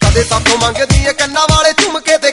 ਕਦੇ ਸਾਥੋਂ ਮੰਗਦੀ ਏ ਕੰਨਾਂ ਵਾਲੇ ਝੁਮਕੇ ਤੇ।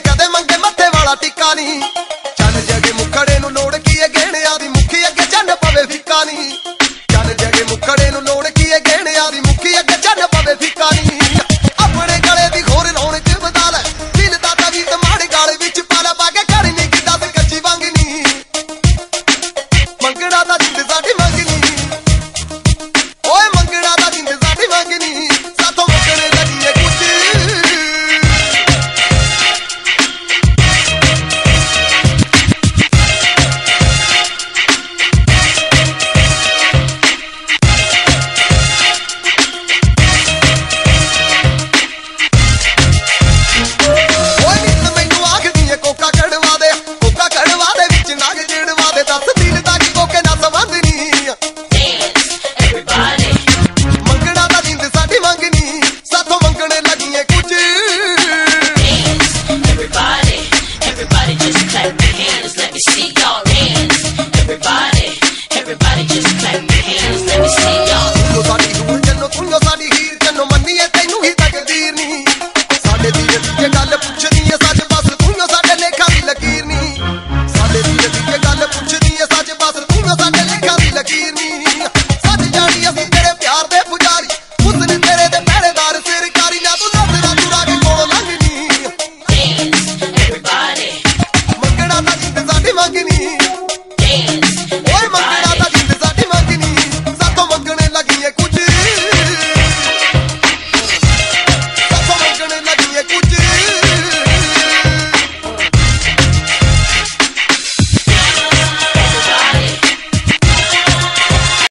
agony.